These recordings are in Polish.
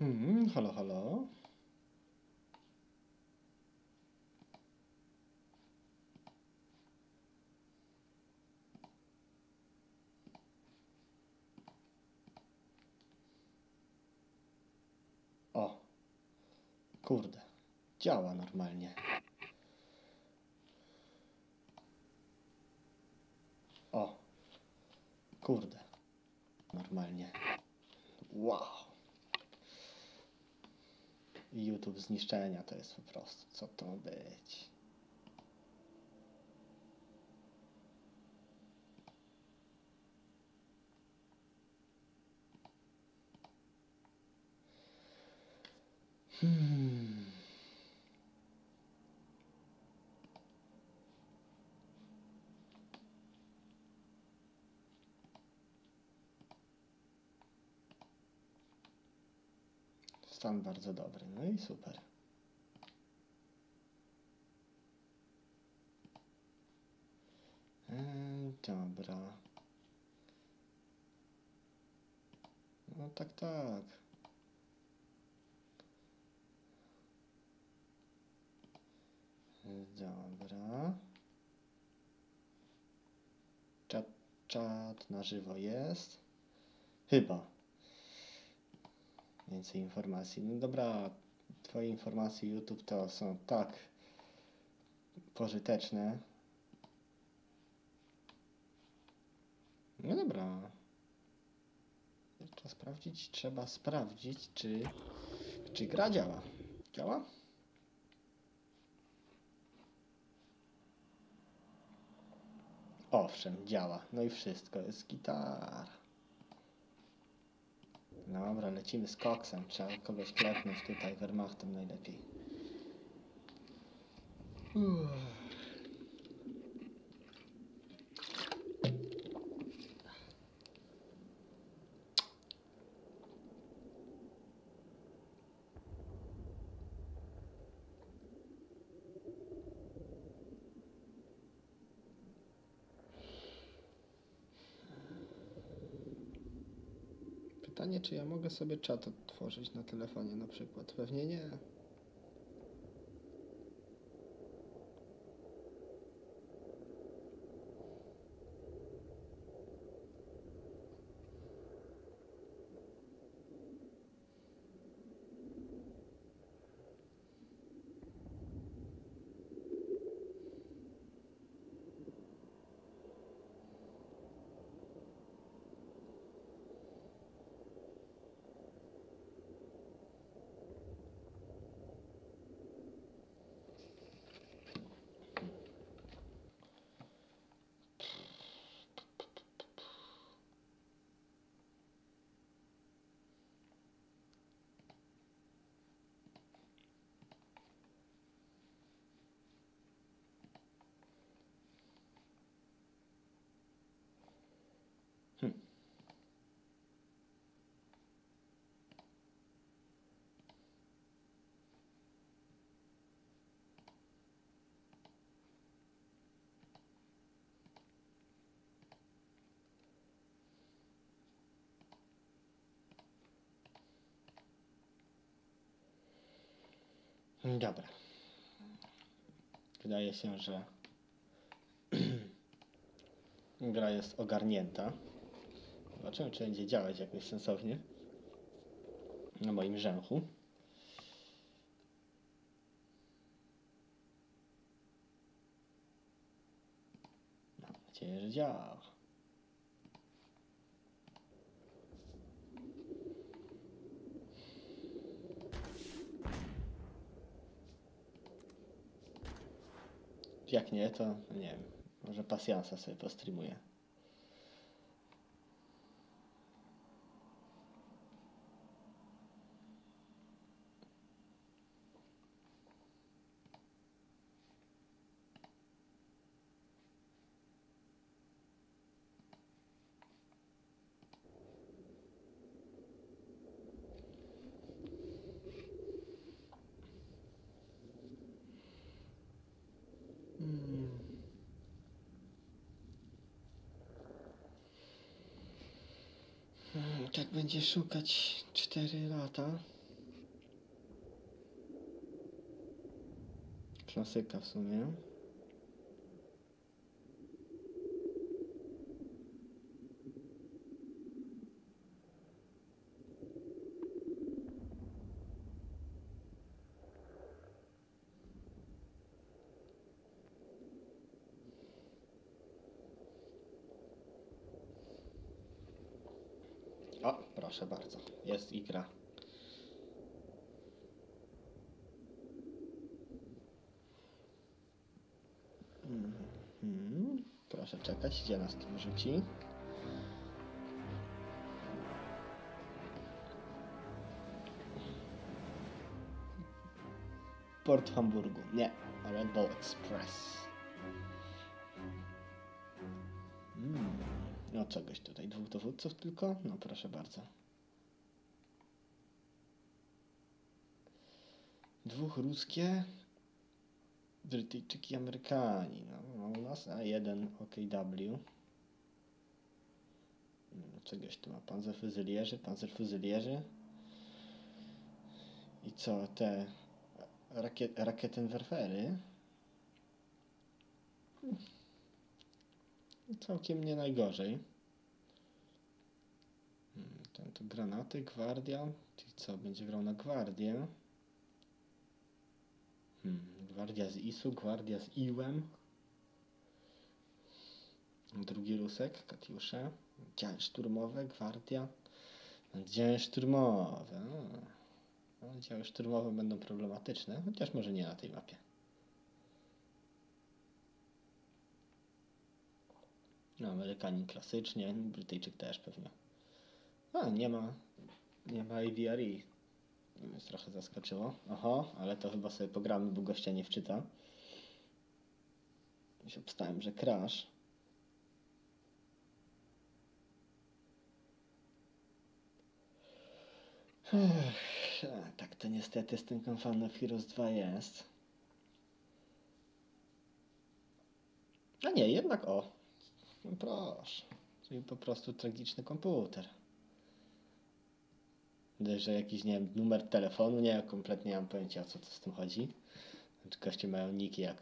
Hmm, halo, halo. O, kurde, działa normalnie. O, kurde, normalnie. Wow. YouTube zniszczenia to jest po prostu. Co to być? Hmm. Stan bardzo dobry. No i super. Eee, dobra. No tak, tak. Dobra. Czat, czat na żywo jest. Chyba. Więcej informacji. No dobra, Twoje informacje YouTube to są tak pożyteczne. No dobra. Trzeba sprawdzić, trzeba sprawdzić, czy, czy gra działa. Działa? Owszem, działa. No i wszystko, jest gitara. Dobra, lecimy z koksem. Trzeba kogoś klepnąć tutaj, Wehrmachtem najlepiej. Uff. Pytanie, czy ja mogę sobie czat odtworzyć na telefonie na przykład? Pewnie nie. Dobra. Wydaje się, że gra jest ogarnięta. Zobaczymy, czy będzie działać jakoś sensownie na moim rzęchu. Mam nadzieję, że działa. Jak nie, to nie wiem. Może pasjansa sobie postreamuję. kurczak będzie szukać 4 lata. Klasyka w sumie. Czekać, gdzie nas tu wrzuci. Port Hamburgu. Nie, Red Bull Express. Mm. No czegoś tutaj, dwóch dowódców tylko? No proszę bardzo. Dwóch ruskie, Brytyjczyk i Amerykanie. No, no u nas, a jeden OKW. Czegoś tu ma panzerfuzylierzy, panzerfuzylierzy. I co, te rakiet, rakietenwerfery? Całkiem nie najgorzej. Hmm, Ten to granaty, gwardia. Czyli co, będzie grał na gwardię. Hmm, gwardia z ISU, gwardia z Iłem. Drugi rusek, Katiusze. Oddziały szturmowe, gwardia. Oddziały szturmowe. a. Oddziały szturmowe będą problematyczne, chociaż może nie na tej mapie. No, Amerykanin klasycznie, Brytyjczyk też pewnie. A, nie ma, nie ma AVRE. Mnie trochę zaskoczyło. Oho, ale to chyba sobie pogramy, bo gościa nie wczyta. Już obstałem, że crash. Tak to niestety z tym Confan of Heroes 2 jest. A nie, jednak o. No proszę. Czyli po prostu tragiczny komputer. Że jakiś, nie wiem, numer telefonu, nie, kompletnie nie mam pojęcia o co to z tym chodzi. Znaczy goście mają niki jak...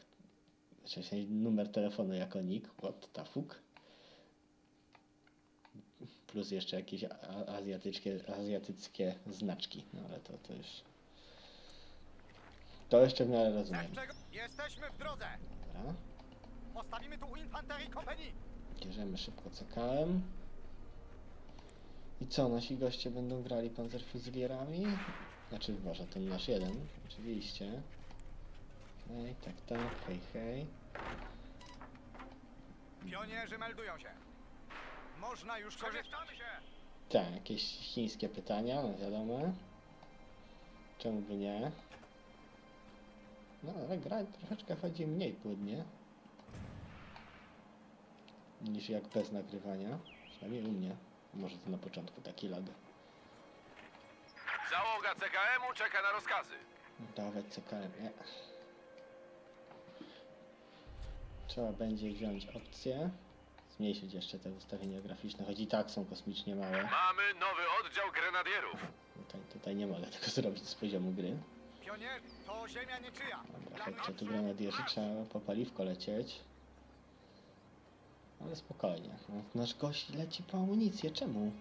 Znaczy numer telefonu jako nick, what the fuck. Plus jeszcze jakieś azjatyckie, azjatyckie znaczki, no ale to, to już... To jeszcze w miarę rozumiem. Jesteśmy w drodze! Dobra. Postawimy tu infanterii kompanii! Bierzemy szybko CKM. I co, nasi goście będą grali panzerfuzylierami? Znaczy, może ten nasz jeden, oczywiście. Hej, tak, tak, hej, hej. Pionierzy meldują się! Można już korzystać się! Tak, jakieś chińskie pytania, no wiadomo. Czemu by nie? No, ale gra troszeczkę chodzi mniej płynnie. Niż jak bez nagrywania. Przynajmniej u mnie. Może to na początku taki lag. Załoga CKM-u czeka na rozkazy. Dawać CKM, nie. Trzeba będzie wziąć opcję. Zmniejszyć jeszcze te ustawienia graficzne, choć i tak są kosmicznie małe. Mamy nowy oddział grenadierów. Tutaj, tutaj nie mogę tego zrobić z poziomu gry. Pionierzy, to ziemia niczyja! Dobra, chodźcie tu grenadierzy, trzeba po paliwko lecieć. Ale spokojnie. No, Nasz gość leci po amunicję, czemu?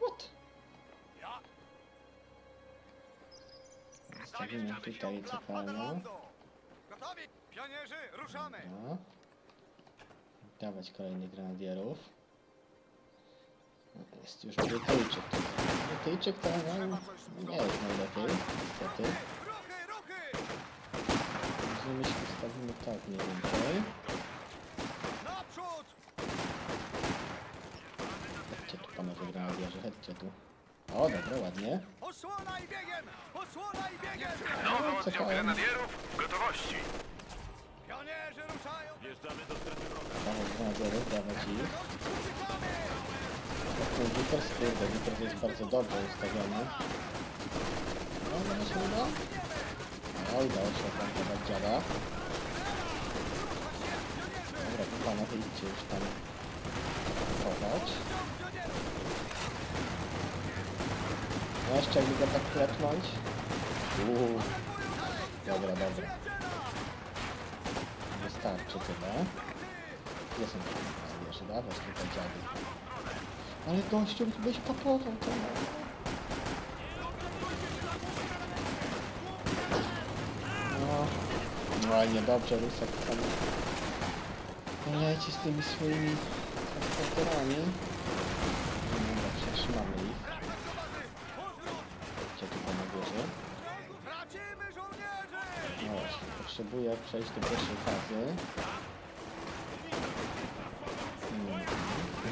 What? Stawimy tutaj. Vaterlandu! Gotowi? Pionierzy, ruszamy! Dobra. Dawać kolejnych grenadierów. Jest już Brytyjczyk tutaj. Brytyjczyk to no, nie jest najlepiej, niestety. Ruchy, ruchy! Może my się ustawimy tak mniej więcej. Panowie grenadierzy, chodźcie tu. O, dobra, ładnie. Osłona i biegiem! Osłona i biegiem! Nowy No, oddział grenadierów w gotowości. Pionierzy ruszają! Dawać grenadierów, dawać ich. Uciekamy! Ten Vickers, kurde, Vickers jest bardzo dobrze ustawiony. No, no, się uda? No, udało się opanować dziada. Dobra, tu panowie idźcie już tam chować. No, jeszcze jakby go tak klepnąć. Uuu, Dobra, dobra. Wystarczy tyle. Gdzie są te wiesz, dawać dziady. Ale gościu, byś papował to. No, no niedobrze, Rusek tam leci z tymi swoimi. Potrzebuję przejść do pierwszej fazy. Hmm.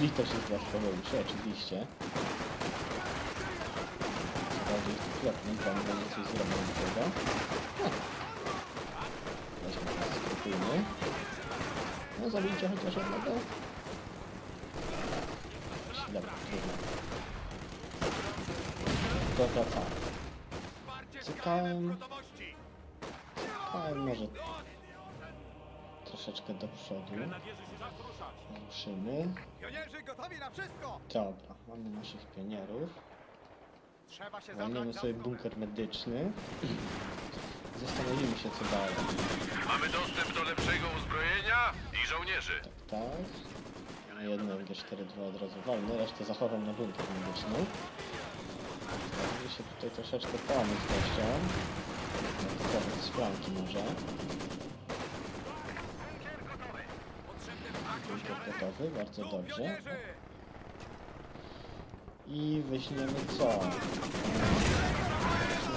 Litość jest dla sojuszy, oczywiście. Bardziej jest klepnik, tam będzie coś zrobił do tego. No. Weźmy teraz spróbujmy. No zabijcie chociaż jednego. Dobra, trudno. To wracamy. Czekałem... Czekałem może troszeczkę do przodu. Ruszymy. Pionierzy gotowi na wszystko! Dobra, mamy naszych pionierów. Trzeba się sobie za bunkier medyczny. Zastanowimy się co dalej. Mamy dostęp do lepszego uzbrojenia i żołnierzy. Tak, tak. Jedno MG4-2 od razu walny, resztę zachowam na bunkier medyczny. Zdaje się tutaj troszeczkę pomóc gościom. Z flanki może. Bunkier gotowy, bardzo dobrze. I weźmiemy co?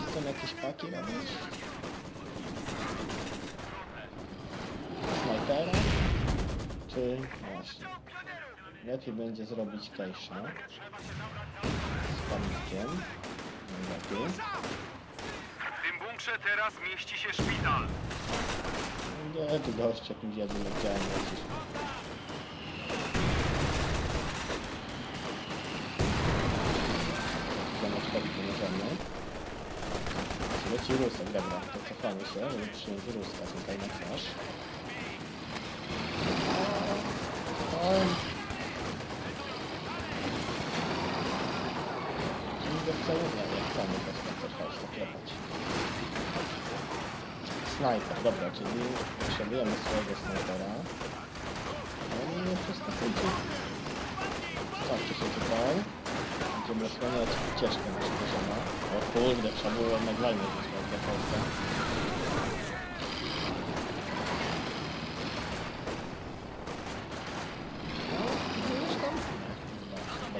Chcemy jakieś paki robić? Snajpera? Czy... Właśnie. Lepiej będzie zrobić kejsza. Z panikiem. Najlepiej. Bunkrze teraz mieści się szpital. Nie, tu gość jakimś jednym lecisz. Chyba na przykład nie możemy. Leci Rusek, dobra, to cofamy się, żeby przyjąć Ruska tutaj na twarz. Oj. Nie chcemy, nie, nie chcemy to spacerwać, zaklepać. Snajper, dobra, czyli potrzebujemy swojego snajpera. No i nie przeskakujcie. Stawcie się tutaj. Będziemy osłaniać ścieżkę naszego zioma. O kurde, trzeba było walnie wysłać do Polska.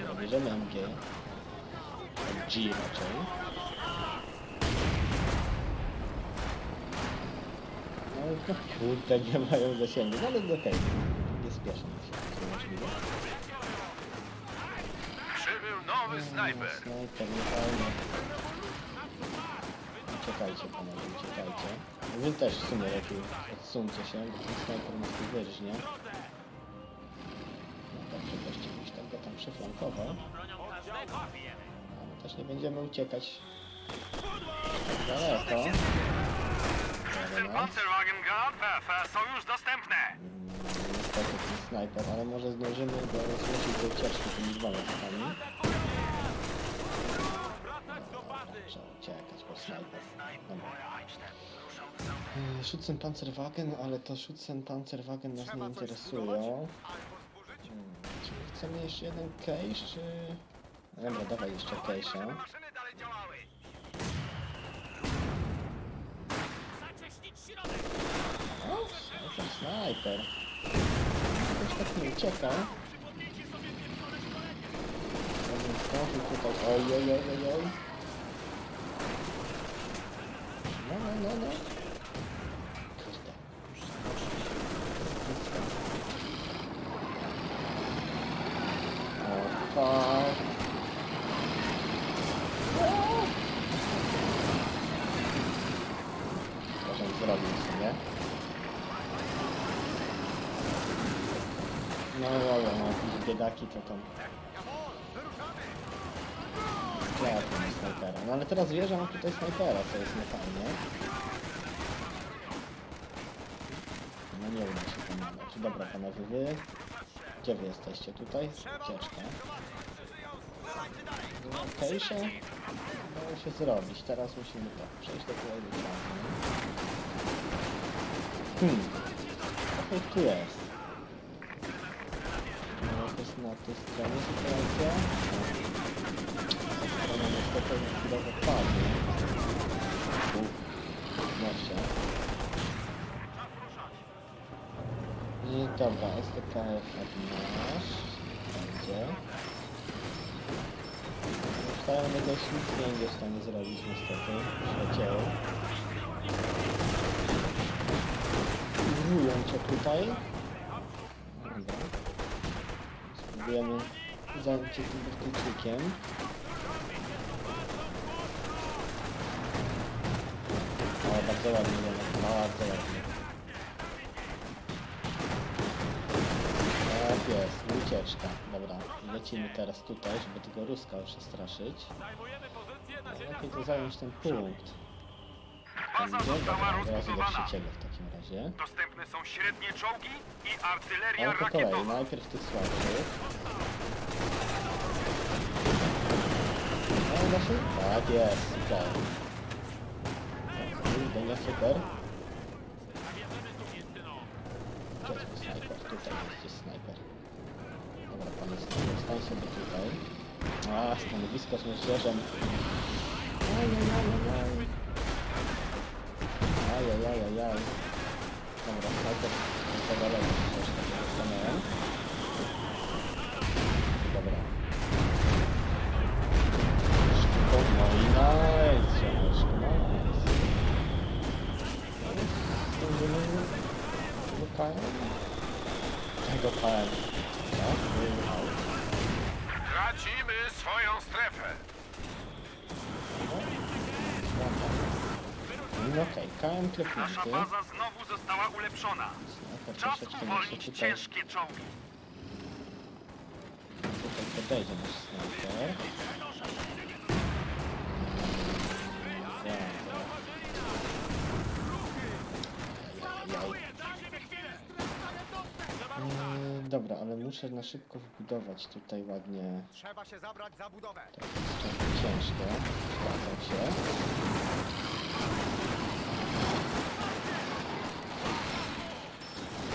No, bierzemy MG. G raczej. No kurde, nie mają zasięgu, no ale okej. Nie spieszmy się. Przybył nowy snajper. Snajper, nie fajnie. Uciekajcie panowie, uciekajcie. Wy też w sumie lepiej odsuńcie się, bo ten snajper nas tu wyrżnie. No dobrze, goście byś tak go tam przyflankował. Ale też nie będziemy uciekać tak daleko. Dobra. Panzerwagen WF, sojusz dostępne. Niestety ten snajper, ale może zdążymy go zmusić do ucieczki tymi dwoma atakami. Trzeba uciekać, bo snajper. Dobra. E, Schützenpanzerwagen, ale to Schützenpanzerwagen nas nie interesują. Hmm, Czy chcemy jeszcze jeden case, czy... Dobra, dawaj jeszcze case'a. Snajper, snajper. Ktoś tak nie ucieka. Ja bym zdążył tutaj. Oj, oj, oj, oj. No, no, no, no. Kurde. O, fuck. Zrobił sobie? No dobra, no jakieś biedaki to tam wyruszamy! klepią snajpera. No ale teraz wierzę, mam tutaj snajpera, co jest niefajnie. No nie uda się to nadać. Dobra panowie, wy... Gdzie wy jesteście? Tutaj? Przeżyją! Strzelajcie dalej! Kejsze? udało się zrobić. Teraz musimy tak, przejść do kolejnej fazy. Hmm, ich tu jest. Na tej stronie sytuacja. Ona niestety wypadnie. Uff, noście. I dobra, STKF nasz. Będzie. Staramy dość nic nie będzie w stanie zrobić niestety. Przecięło. Cię tutaj. Dobra. Spróbujemy zabić cię tym Brytyjczykiem. O, bardzo ładnie, Janek, bardzo ładnie. Tak jest, ucieczka. Dobra, lecimy teraz tutaj, żeby tego Ruska przestraszyć. No, Lepiej to zająć ten punkt. Baza została Dobra, teraz do rozbudowana. trzeciego w takim razie. Dostępne są średnie czołgi i artyleria Ale po kolei, rakietowa. najpierw tych słabszych. No tak jest, super. Kurde, nie super. Gdzie jest snajper? Tutaj jest gdzieś snajper. Dobra, panie snajper, stań sobie tutaj. A, stanowisko z moździerzem. Ajajajajaj. Ajajajajaj. Dobra, snajper zadalony troszkę się zastanawiam. Dobra. Szybko, no i nice, ziomeczku, nice. Będziemy wypałem. Tego pałem. Tak, wyjechał. Tracimy swoją strefę. No okej, KM Nasza klepnięty. baza znowu została ulepszona. Czas uwolnić tutaj, ciężkie czołgi. tutaj podejdzie nasz snajper. Eee, Dobra, ale muszę na szybko wbudować tutaj ładnie. Trzeba się zabrać za budowę. To jest ciężkie. Zgadzam się.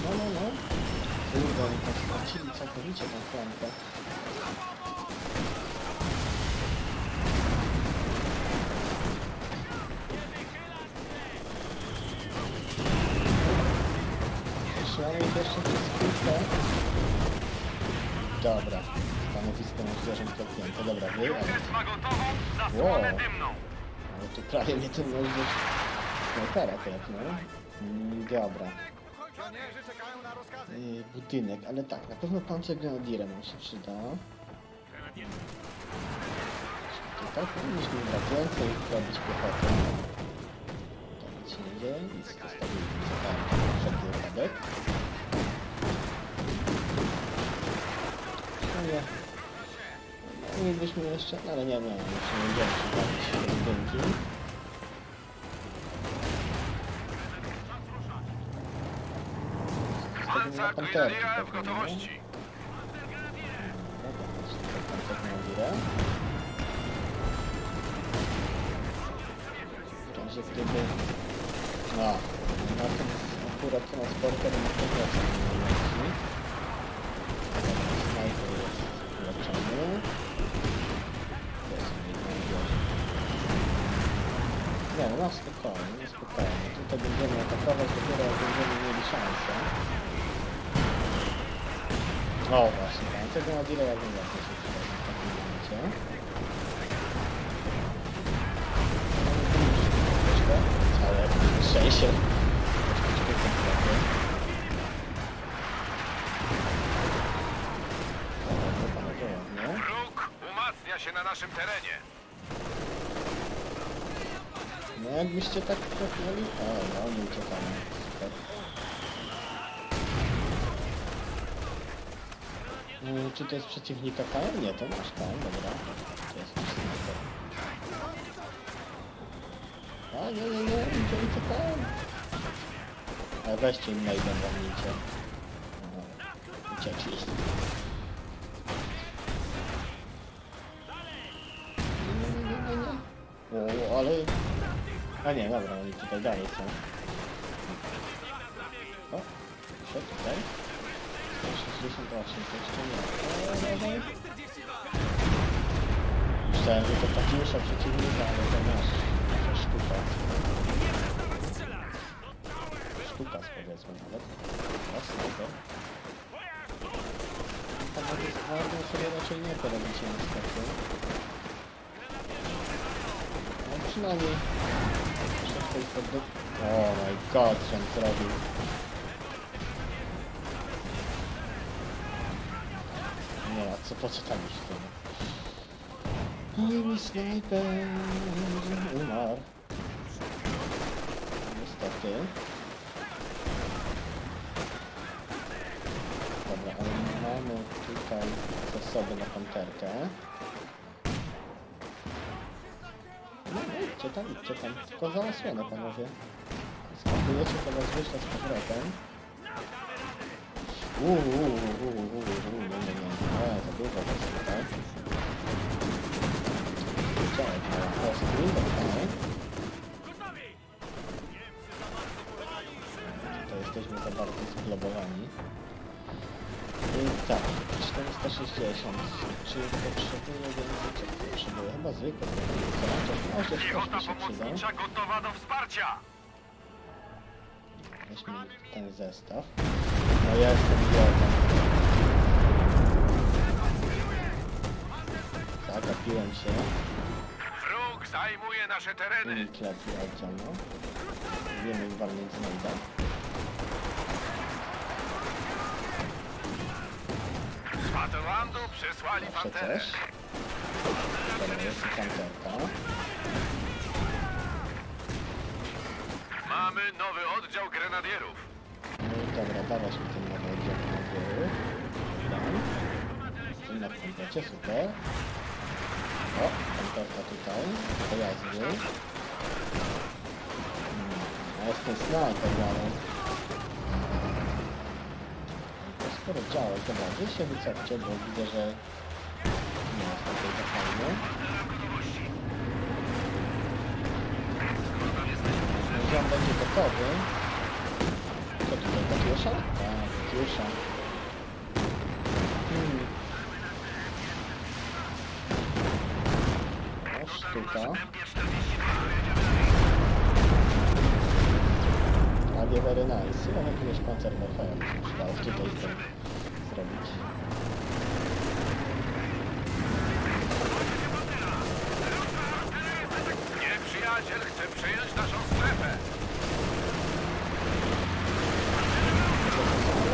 No, no, no. Kurde, oni tam stracili całkowicie tą flankę. Trzymamy ich jeszcze przez chwilkę. Dobra. Stanowisko na zwierzę klepnięte. Dobra, wy, ale... Test ma gotową zasłonę Wow. dymną. Ale tu prawie mnie ten możesz snajpera klepnął. Mm, Dobra. Żołnierze czekają na rozkazy. Yy, budynek, ale tak, na pewno pancer grenadierem nam się przyda. Tutaj powinniśmy brać więcej i robić piechotę. To nic nie dzieje, nic zostawimy wszelki wypadek. No nie. Moglibyśmy jeszcze, no ale nie, nie, jeszcze nie będziemy. Zostawimy na Pancer panterki Grenadiera w pewnie, nie? gotowości. Dobra, właśnie tak tam tak na górę. W razie gdyby... No, na tym akurat transporter na pewno nie leci. Snajper jest leczony. Jest mi najgorzej. Nie, no spokojnie, spokojnie. Tutaj będziemy atakować dopiero jak będziemy mieli szansę. O właśnie, tego na ile jak się takim momencie. Troszkę, ale szczęście. Wróg umacnia się na naszym terenie. No jakbyście tak trafili... O, no oni uciekają. Super. Czy to jest przeciwnika KM? Nie, to nasz KM, dobra. To jest snajper. A nie, nie, nie, idzie, idzie KM. Ale weźcie im najdę, walnijcie. Aha, Uciekli. Nie, nie, nie, nie, nie. O, ale... A nie, dobra, oni tutaj dalej są. 168, to jeszcze nie. Myślałem, że to Katiusza przeciwnika, ale to nasz, nasza sztuka. Sztuka, powiedzmy nawet. O, snajper. Panowie z gwardią sobie raczej nie porobicie niestety. No przynajmniej przed tej poddy... O my god, co on zrobił. Po tam iść wtedy? Oj, mój snajper umarł. Niestety. Dobra, ale mamy tutaj zasoby na panterkę. No, no idźcie tam, idźcie tam. Tylko za osłonę, panowie. Skakujecie, to was wyślę z powrotem. Uuu, uuu, uuu, uuu. E, za dużo was tutaj. Chciałem, ale po screen, okej. To jesteśmy za bardzo zglobowani. I tak, 460. Czy potrzebuję więcej? Czego potrzebuję? Chyba zwykle. Chociaż może Piechota też mi się przydał. pomocnicza gotowa do wsparcia! Weźmy ten zestaw. No jestem idiotą. Zagapiłem się. Wróg zajmuje nasze tereny! Klepi oddzielno. Wiemy walnić znajda. Z Vaterlandu przysłali panterę. też. Dobra, jest panterka. Mamy nowy oddział grenadierów. No i dobra, dawać mi ten nowy oddział nabioru. Dam. I na komplecie, super. O, panterka tutaj. Pojazdy. Hmm, a jest ten snajper dalej. To sporo działek. Dobra, wy się wycofcie, bo widzę, że nie jest tutaj za fajnie. Jeżeli on będzie gotowy, co tutaj, Katiusza? Tak, Katiusza. Hmm. O, sztuka. Adi very nice. Mam jakiegoś mi się przydało tutaj to zrobić. Nieprzyjaciel chce przejąć naszą strefę.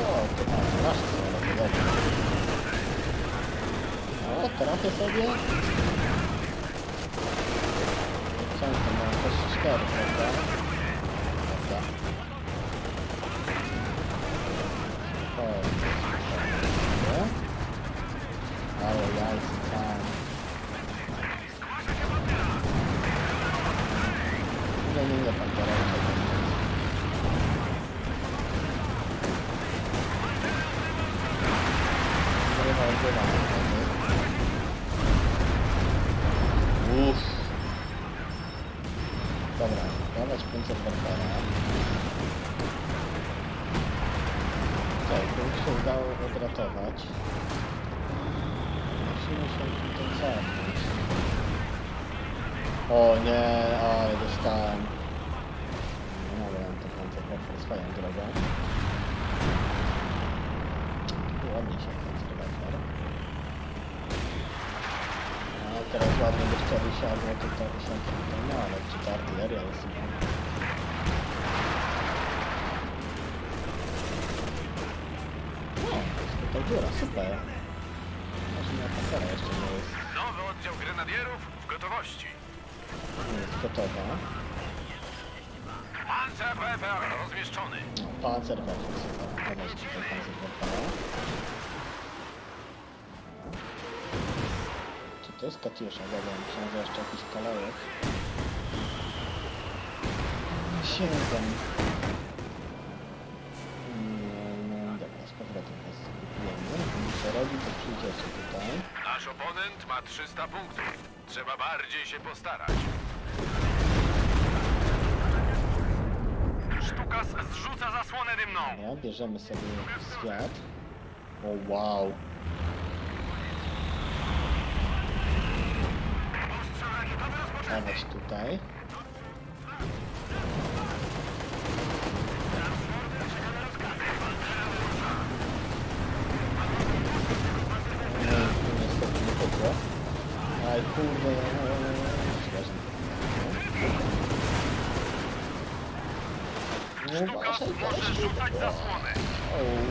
O, to masz, masz co, to dobrze. O, trafię sobie. Często mam też 4, prawda? Prawda. O, nie? Ale jajce tam. Nie, nie, nie, pan teraz. Zrywał głowa. Uff. Dobra, dawać 500 Bartara. Tak, to mi się udało odratować. Musimy się tutaj cofnąć. O nie, ale dostałem. No dobra, to koncerwator swoją drogą. Ładnie się konserwator. No teraz ładnie by chcieli się albo tutaj się tutaj, no ale czy ta artyleria jest chyba. No, dziura, super. Może nie pasera jeszcze nie jest, Nowy oddział grenadierów w gotowości. nie jest gotowa. Panzerwerfer rozmieszczony. No, pancerwerfer, super. Dawać tutaj pancerwerfera. Czy to jest Katiusza? Dobra, myślałem, że jeszcze jakiś kawałek. Siedem. robi, to przyjdziecie tutaj. Nasz oponent ma 300 punktów. Trzeba bardziej się postarać. Sztukas zrzuca zasłonę dymną. No, bierzemy sobie świat. O wow. Dawać tutaj. Lukas uważaj, może gościu. rzucać zasłonę!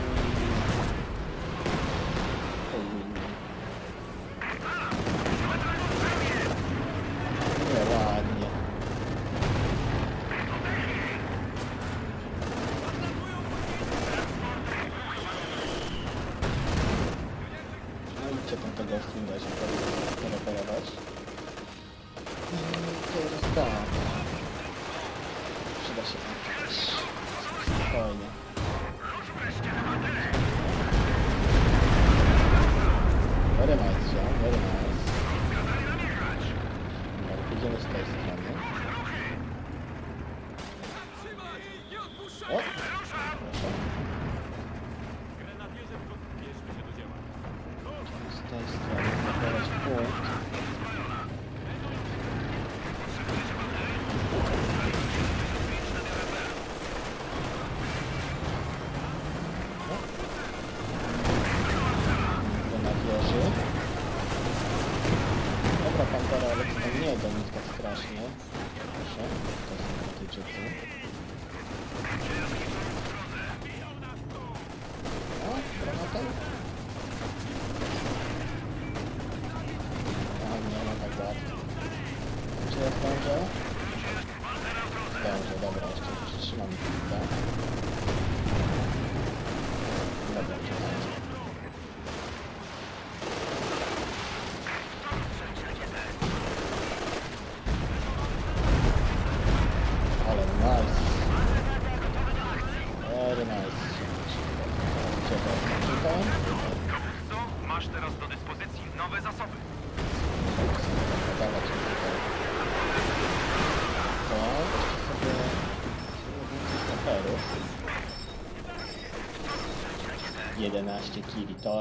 11 kili, to, to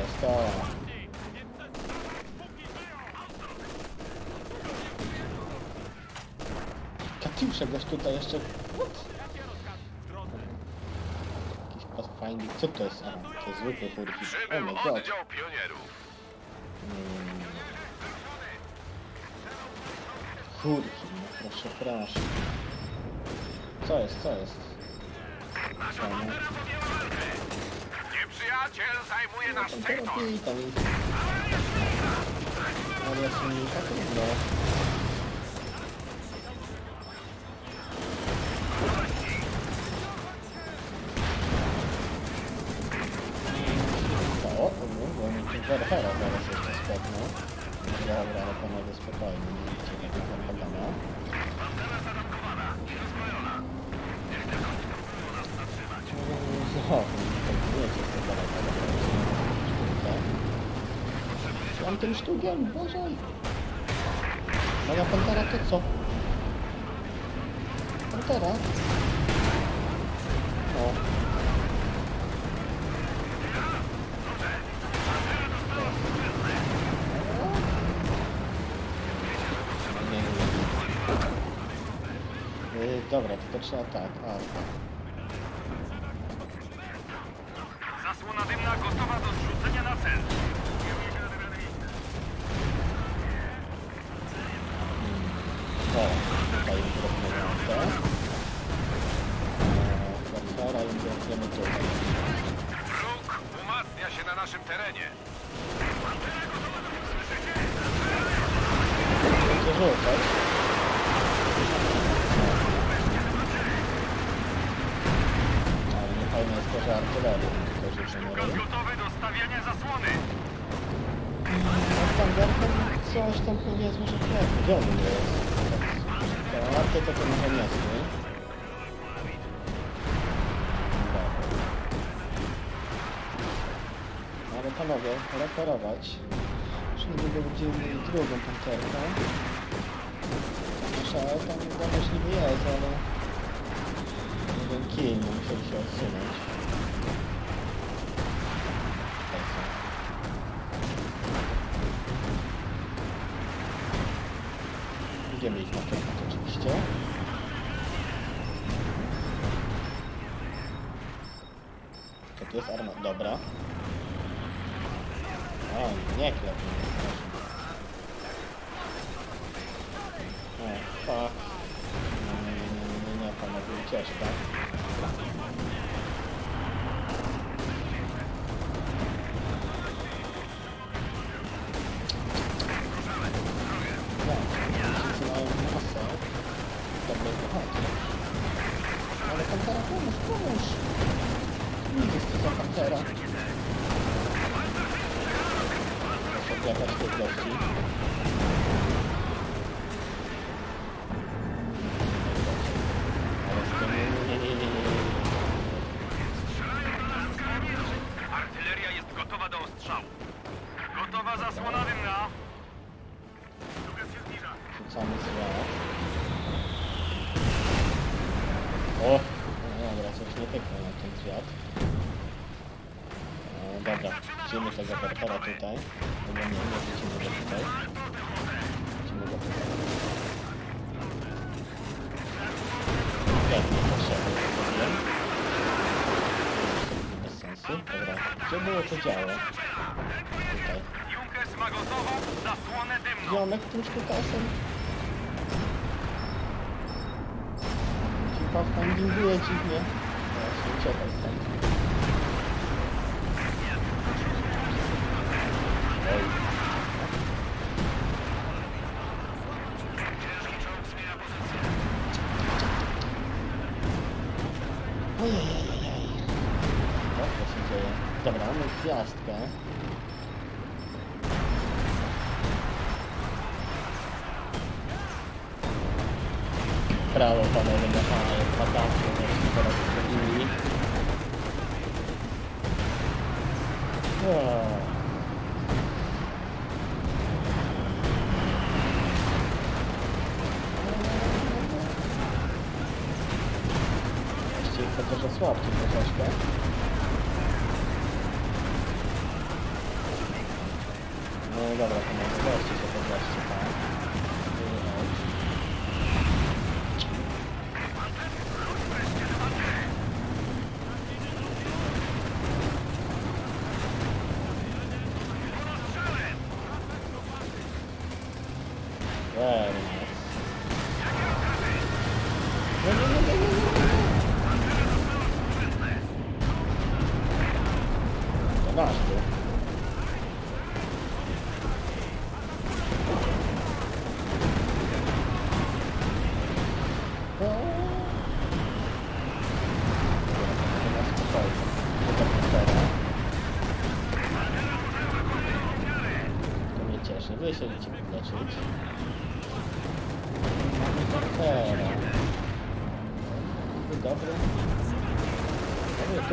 jest to. Katiusze goś tutaj jeszcze... What? Jakiś pathfinding, co to jest? Aha, to jest zwykły furki. Oh my god. oddział pionierów. Mm. Furki, no proszę, proszę. Co jest, co jest? Fajne. Nieprzyjaciel zajmuje nasz Tam sektor. tam ich... Ale są mi tak trudno. O, o, bo mi tu Werhera zaraz jeszcze spotnął. Dobra, ale panowie spokojnie, nie idźcie tak na kompagana. No, wiecie, co daleko, dobra. Mam tym sztukiem, uważaj. Moja pantera to co? Pantera? O. Nie, nie. Yy, Dobra, to trzeba tak. A, tak. Naszym terenie. Rzucać. Ale nie fajne jest to, że gotowy do stawiania zasłony. Tam Garten coś tam powiedzmy, że tak, on jest? Te arty to to może nie panowie, reparować. Już Czyli będę widzieli drugą panterkę. Trzeba tam wiadomo, niby jest, ale... Jeden kill muszę się odsunąć. tego Perpera tutaj. Chyba nie, nie wrócimy go tutaj. Wrócimy go tutaj. Pewnie potrzebny, to wiem. Bez sensu. Dobra, gdzie było to działo? Tutaj. Junkers ma gotową zasłonę dymną. Ziomek troszkę kasem. Chyba w tam dziwnie. Teraz uciekaj stąd.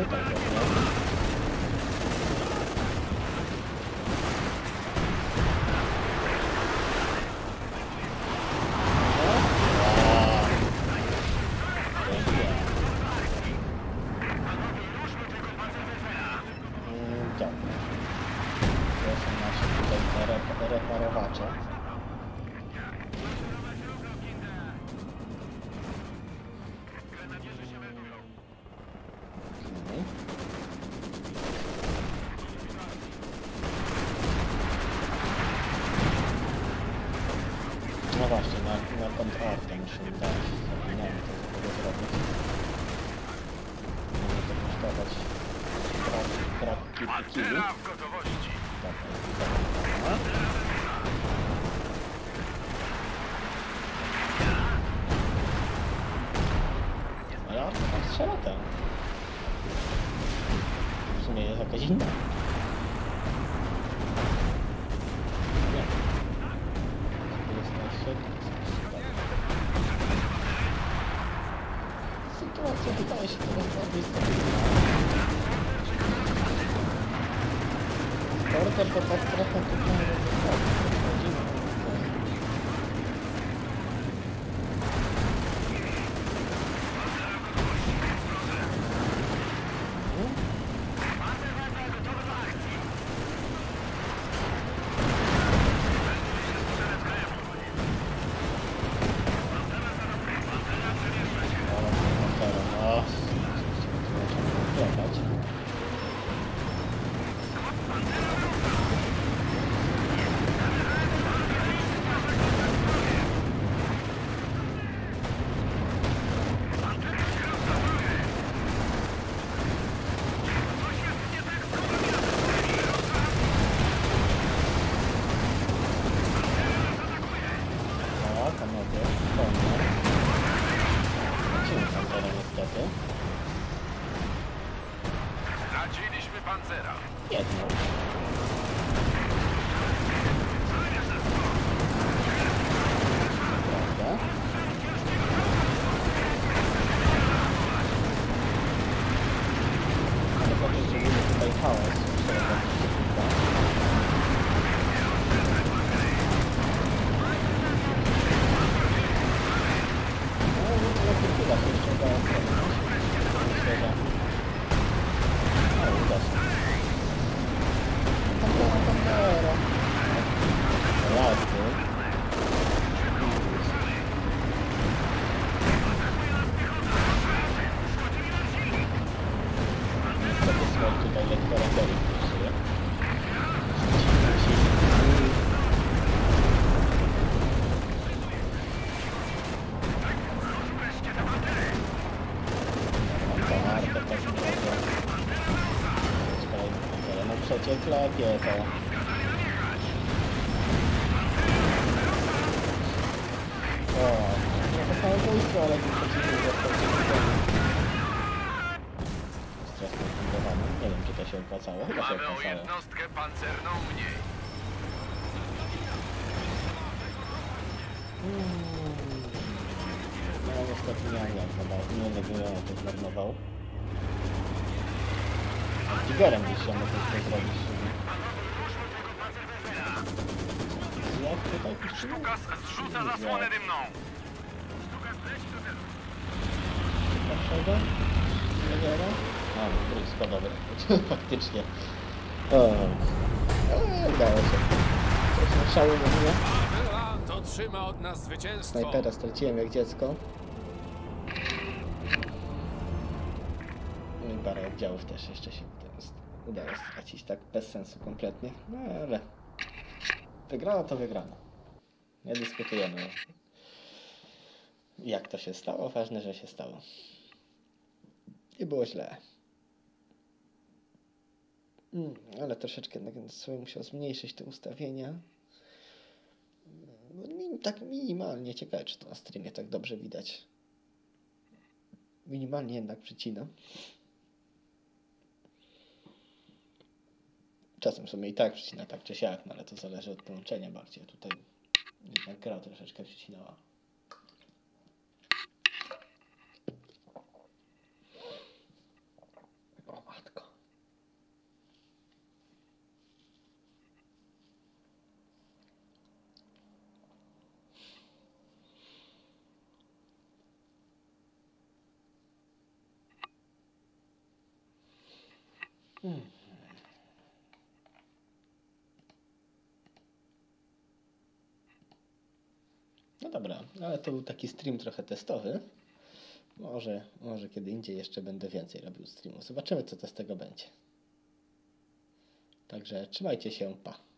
Thank. Pantera w gotowości. Ale on strzela tam. W sumie jest jakaś inna. No klepie to. O, trochę samobójstwo, ale tu przeciwnik został. Stres konfundowany. Nie wiem, czy to się opłacało. Chyba się Mamy o opłacało. jednostkę pancerną mniej. No niestety nie jak zadawać. Nie, nie byłem to zmarnował. A Tigerem gdzieś się mógł to zrobić. Jak tutaj puścimy? Lukas zrzuca zasłonę dymną. Pierwszego? Drugiego? A, no, drugi składowy. Faktycznie. Ale udało się. Coś na szału mówię. Była, to trzyma od nas zwycięstwo. Snajpera straciłem jak dziecko. I parę oddziałów też jeszcze się udało stracić, tak bez sensu kompletnie. No ale wygrano to wygrano. Nie dyskutujemy. Jak to się stało? Ważne, że się stało. Nie było źle. Mm, ale troszeczkę jednak sobie musiał zmniejszyć te ustawienia. No, tak minimalnie. Ciekawe, czy to na streamie tak dobrze widać. Minimalnie jednak przycina. Czasem sobie i tak przycina, tak czy siak, no ale to zależy od połączenia bardziej. Tutaj jednak gra troszeczkę przycinała. O matko. No dobra, ale to był taki stream trochę testowy. Może, może kiedy indziej jeszcze będę więcej robił streamów. Zobaczymy, co to z tego będzie. Także trzymajcie się, pa.